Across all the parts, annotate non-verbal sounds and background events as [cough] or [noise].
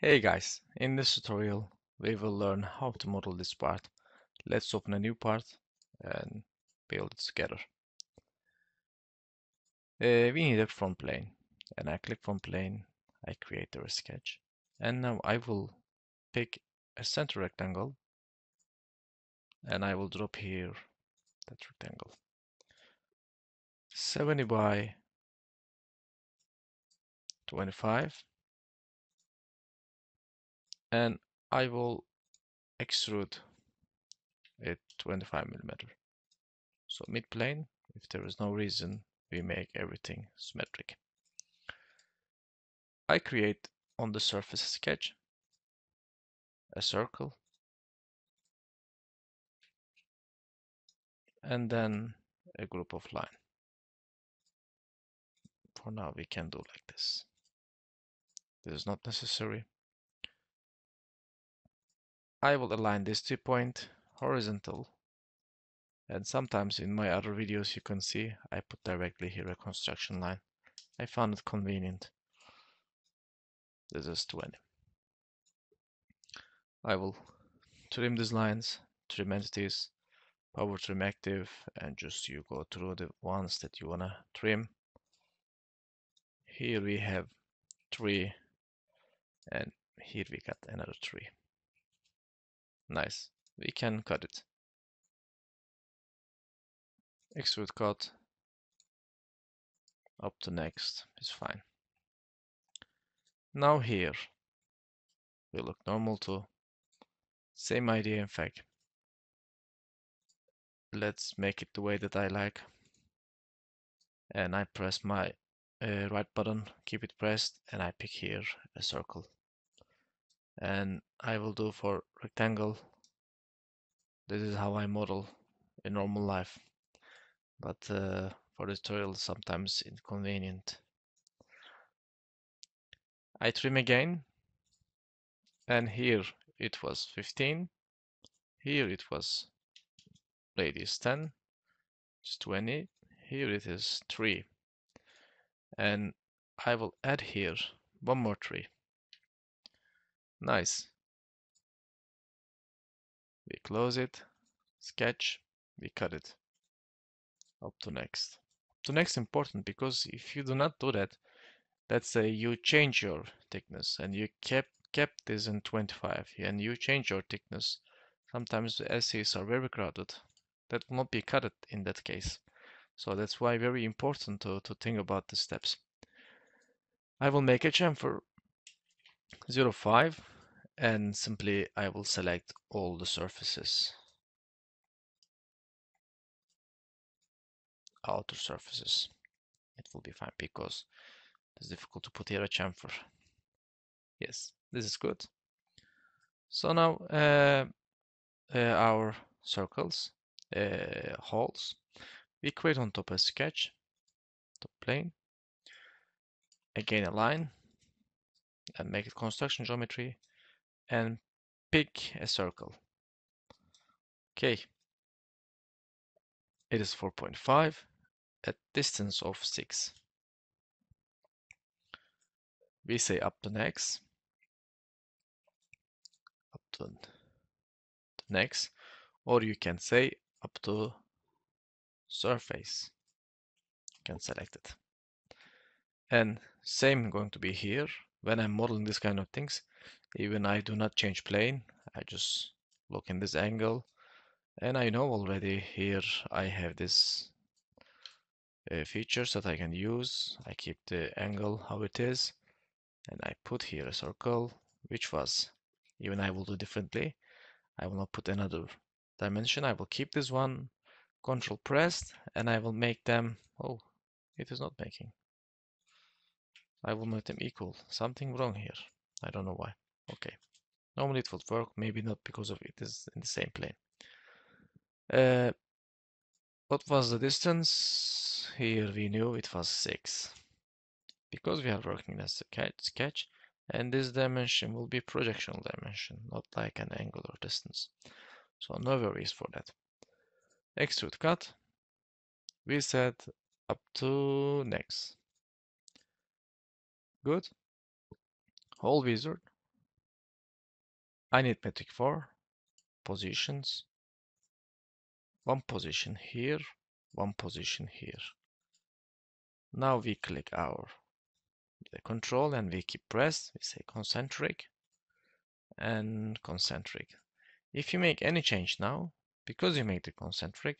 Hey guys, in this tutorial we will learn how to model this part. Let's open a new part and build it together. Uh, we need a front plane and I click front plane, I create a sketch and now I will pick a center rectangle and I will drop here that rectangle. 70 by 25 and I will extrude it 25 millimeter. So mid plane, if there is no reason, we make everything symmetric. I create on the surface sketch a circle and then a group of line. For now we can do like this. This is not necessary. I will align this two point horizontal and sometimes in my other videos you can see I put directly here a construction line. I found it convenient. This is 20. I will trim these lines, trim entities, power trim active and just you go through the ones that you wanna trim. Here we have three and here we got another three. Nice. We can cut it. Extrude cut. Up to next is fine. Now here we look normal too. Same idea in fact. Let's make it the way that I like. And I press my uh, right button, keep it pressed, and I pick here a circle and I will do for rectangle. This is how I model in normal life but uh, for this tutorial sometimes inconvenient. I trim again and here it was 15 here it was radius 10 it's 20 here it is 3 and I will add here one more tree Nice. We close it, sketch, we cut it. Up to next. To next important because if you do not do that, let's say you change your thickness and you kept kept this in 25 and you change your thickness. Sometimes the essays are very crowded. That will not be cut in that case. So that's why very important to, to think about the steps. I will make a chamfer 05 and simply I will select all the surfaces. Outer surfaces. It will be fine because it's difficult to put here a chamfer. Yes this is good. So now uh, uh, our circles uh, holes. We create on top a sketch top plane. Again a line and make it construction geometry and pick a circle. Okay. It is 4.5 at distance of 6. We say up to next. Up to the next. Or you can say up to surface. You can select it. And same going to be here when I'm modeling this kind of things, even I do not change plane, I just look in this angle and I know already here I have this uh, features that I can use. I keep the angle how it is and I put here a circle which was even I will do differently. I will not put another dimension. I will keep this one control pressed and I will make them oh it is not making I will make them equal. Something wrong here. I don't know why. Okay. Normally it would work, maybe not because of it is in the same plane. Uh, what was the distance? Here we knew it was 6. Because we are working as a sketch, and this dimension will be projectional dimension, not like an angular distance. So no worries for that. Extrude cut, we said up to next. Good. Hole wizard. I need metric 4 positions. One position here one position here. Now we click our the control and we keep pressed we say concentric and concentric. If you make any change now because you make the concentric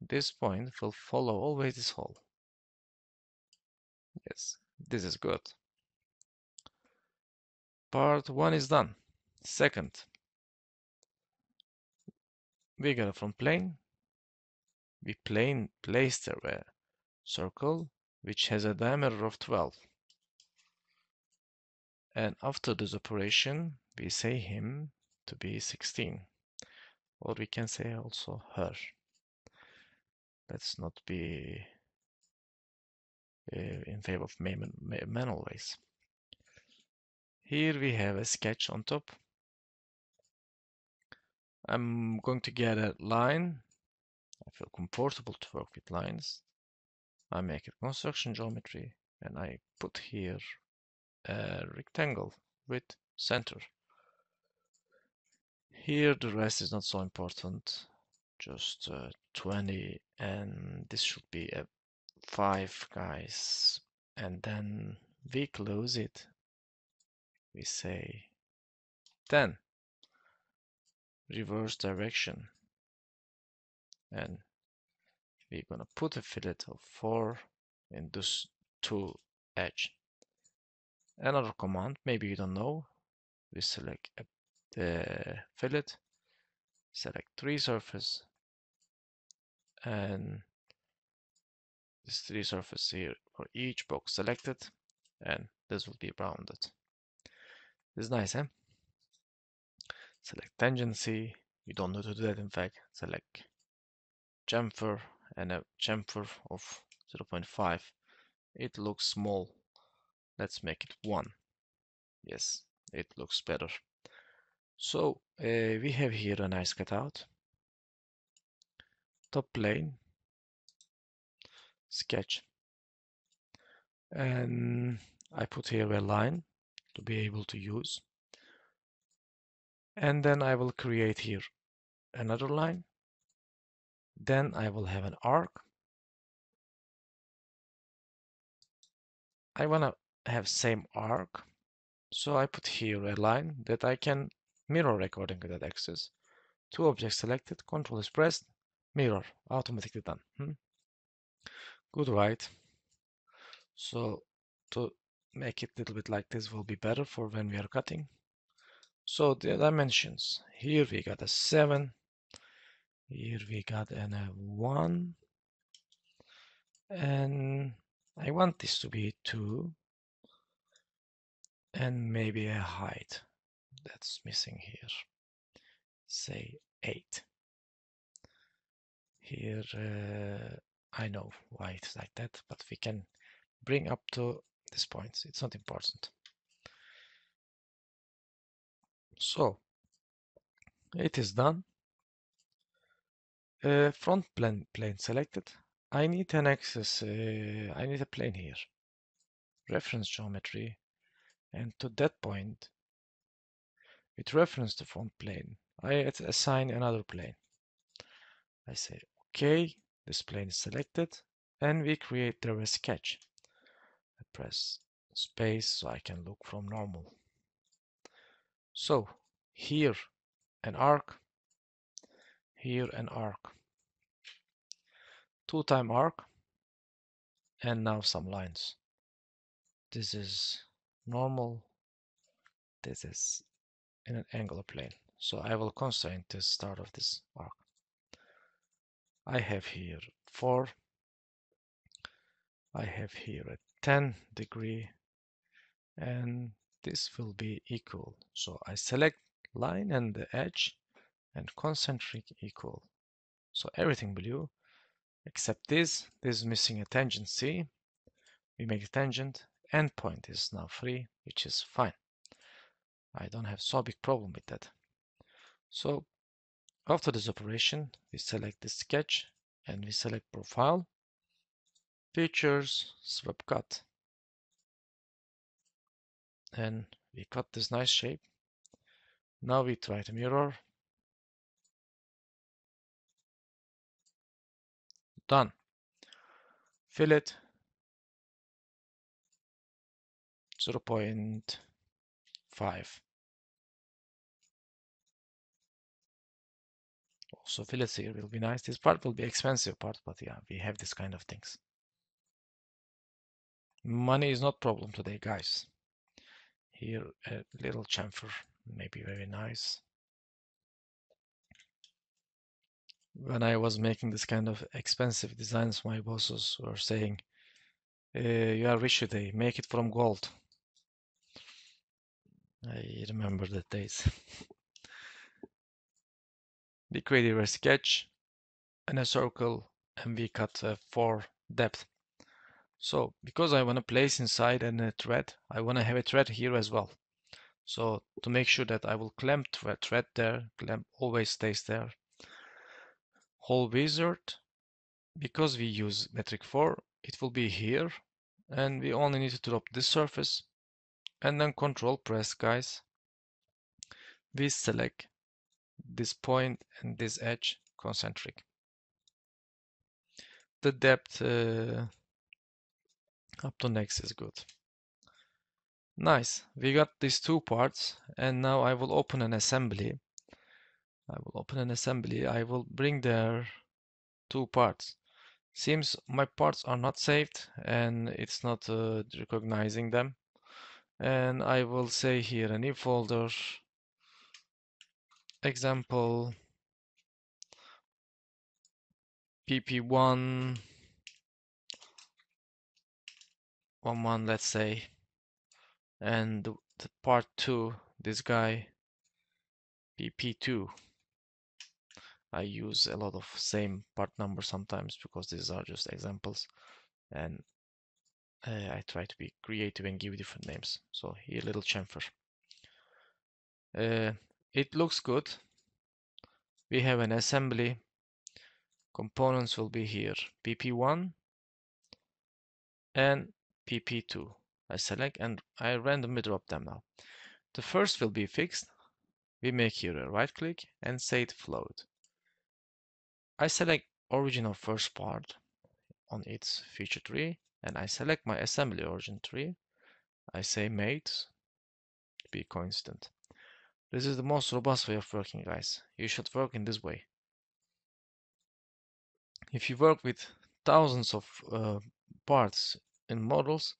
this point will follow always this hole yes this is good part one is done. Second. We got a front plane. We plane placed a circle which has a diameter of 12 and after this operation we say him to be 16 or we can say also her. Let's not be uh, in favor of manual ways here we have a sketch on top. I'm going to get a line. I feel comfortable to work with lines. I make a construction geometry and I put here a rectangle with center. Here the rest is not so important, just uh, 20 and this should be a 5 guys. And then we close it. We say. 10 reverse direction. And we're gonna put a fillet of 4 in this two edge. Another command maybe you don't know. We select the fillet select three surface and this three surface here for each box selected and this will be rounded this is nice eh? Select tangency. You don't need to do that in fact. Select chamfer and a chamfer of 0.5 it looks small. Let's make it 1 yes it looks better. So uh, we have here a nice cutout. Top plane. Sketch. And I put here a line to be able to use and then I will create here another line then I will have an arc I want to have same arc. So I put here a line that I can mirror according to that axis. Two objects selected, control is pressed, mirror, automatically done. Hmm? Good, right? So to make it a little bit like this will be better for when we are cutting. So the dimensions, here we got a 7, here we got an, a 1, and I want this to be 2, and maybe a height that's missing here. Say 8 here uh, I know why it's like that but we can bring up to this point. It's not important. So it is done. Uh, front plane plane selected. I need an axis uh, I need a plane here. Reference geometry. And to that point, with reference to front plane, I assign another plane. I say, okay, this plane is selected, and we create the sketch. I press space so I can look from normal. So here an arc, here an arc, two time arc, and now some lines. This is normal this is in an angular plane so I will constrain the start of this arc I have here 4 I have here a 10 degree and this will be equal. So I select line and the edge and concentric equal. So everything blue except this. This is missing a tangency we make a tangent. Endpoint is now free, which is fine. I don't have so big problem with that. So after this operation, we select the sketch and we select profile, features, swept cut. And we cut this nice shape. Now we try to mirror. Done. Fillet. 0 0.5. Also fillet here will be nice. This part will be expensive part, but yeah, we have this kind of things. Money is not problem today, guys. Here a little chamfer, maybe very nice. When I was making this kind of expensive designs, my bosses were saying, uh, you are rich today, make it from gold. I remember the days. [laughs] we created a sketch and a circle and we cut uh, for depth. So because I want to place inside a thread, I want to have a thread here as well. So to make sure that I will clamp thread, thread there, clamp always stays there. Hole wizard, because we use metric 4, it will be here and we only need to drop this surface and then control press guys we select this point and this edge concentric the depth uh, up to next is good. Nice. We got these two parts and now I will open an assembly. I will open an assembly. I will bring there two parts. Seems my parts are not saved and it's not uh, recognizing them. And I will say here a new folder. Example. Pp1 one one let's say and the, part 2 this guy pp2 I use a lot of same part number sometimes because these are just examples and uh, I try to be creative and give different names. So here, little chamfer. Uh, it looks good. We have an assembly. Components will be here, PP1 and PP2. I select and I randomly drop them now. The first will be fixed. We make here a right click and say it float. I select original first part on its feature tree and I select my assembly origin tree. I say mate to be constant. This is the most robust way of working, guys. You should work in this way. If you work with thousands of uh, parts in models,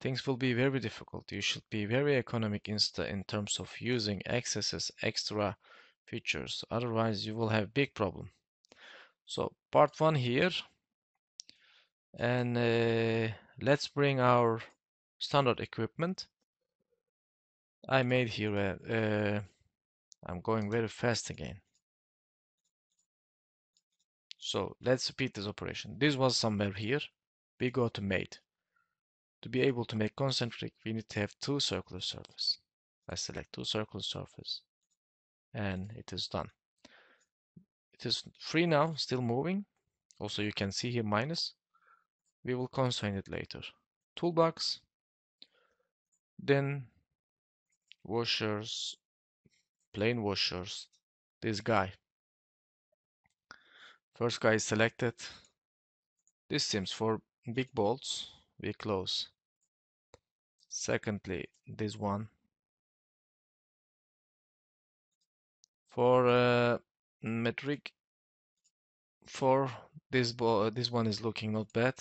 things will be very difficult. You should be very economic in, in terms of using excesses, extra features. Otherwise, you will have big problem. So part one here, and uh, let's bring our standard equipment I mate here a, uh, I'm going very fast again so let's repeat this operation this was somewhere here we go to made to be able to make concentric we need to have two circular surface I select two circular surface and it is done it is free now still moving also you can see here minus we will constrain it later. Toolbox, then washers, plain washers, this guy. First guy is selected. This seems for big bolts, we close. Secondly, this one. For uh, metric, for this, this one is looking not bad.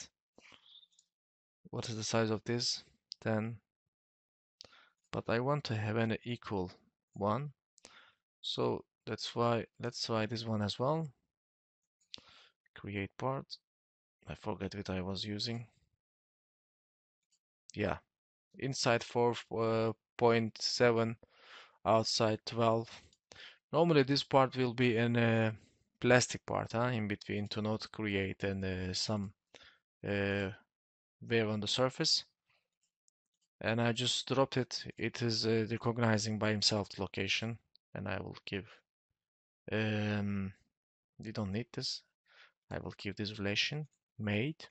What is the size of this? 10 but I want to have an equal one. So that's why let's try this one as well. Create part. I forget what I was using yeah. Inside 4.7 uh, outside 12 normally this part will be in a plastic part huh, in between to not create and uh, some uh, on the surface. And I just dropped it. It is uh, recognizing by himself the location. And I will give um, we don't need this. I will give this relation mate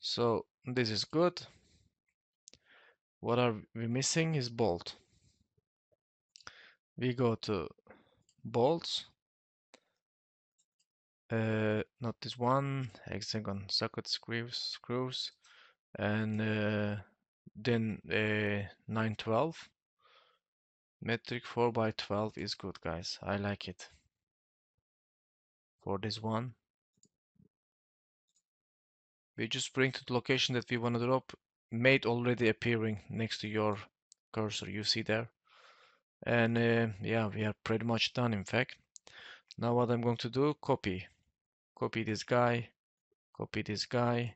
so this is good. What are we missing is bolt. We go to bolts. Uh, not this one. Hexagon socket screws screws. And uh, then uh, 912 metric 4 by 12 is good guys. I like it. For this one we just bring to the location that we want to drop mate already appearing next to your cursor you see there and uh, yeah we are pretty much done in fact now what I'm going to do copy copy this guy, copy this guy,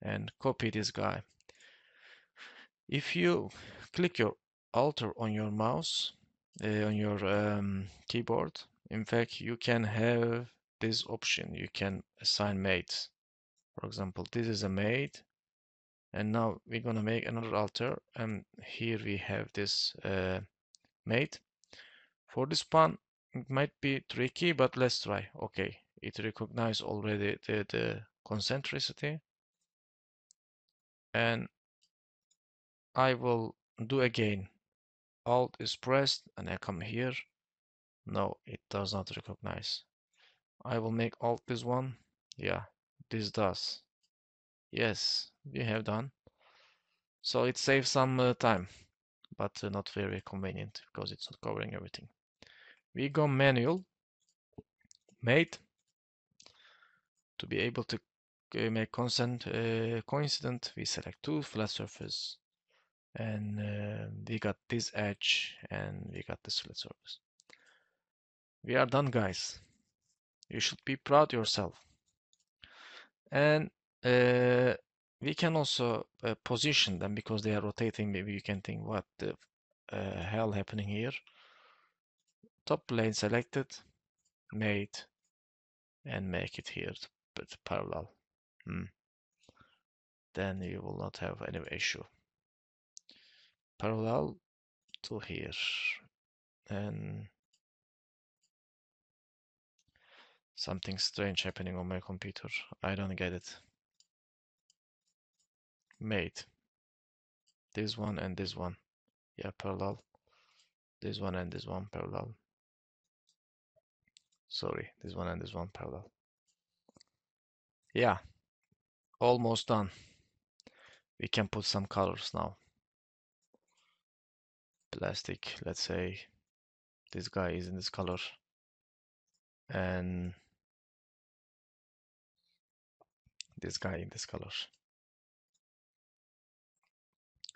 and copy this guy. If you click your Alter on your mouse, uh, on your um, keyboard, in fact, you can have this option. You can assign mates. For example, this is a mate, and now we're gonna make another alter, and here we have this uh, mate. For this one, it might be tricky, but let's try. Okay, it recognized already the, the concentricity. And I will do again. Alt is pressed and I come here. No it does not recognize. I will make alt this one. Yeah this does yes we have done so it saves some uh, time but uh, not very convenient because it's not covering everything we go manual mate to be able to uh, make constant uh, coincident, we select two flat surface and uh, we got this edge and we got this flat surface. We are done guys. You should be proud yourself. And uh, we can also uh, position them because they are rotating. Maybe you can think what the uh, hell happening here. Top plane selected, mate, and make it here but parallel. Hmm. Then you will not have any issue. Parallel to here. And something strange happening on my computer. I don't get it. Mate. This one and this one. Yeah, parallel. This one and this one parallel. Sorry, this one and this one parallel. Yeah, almost done. We can put some colors now. Plastic, let's say this guy is in this color. And this guy in this color.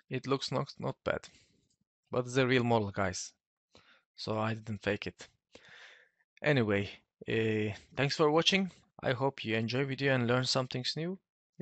It looks not, not bad, but it's a real model, guys. So I didn't fake it. Anyway, uh, thanks for watching. I hope you enjoy video and learn something new.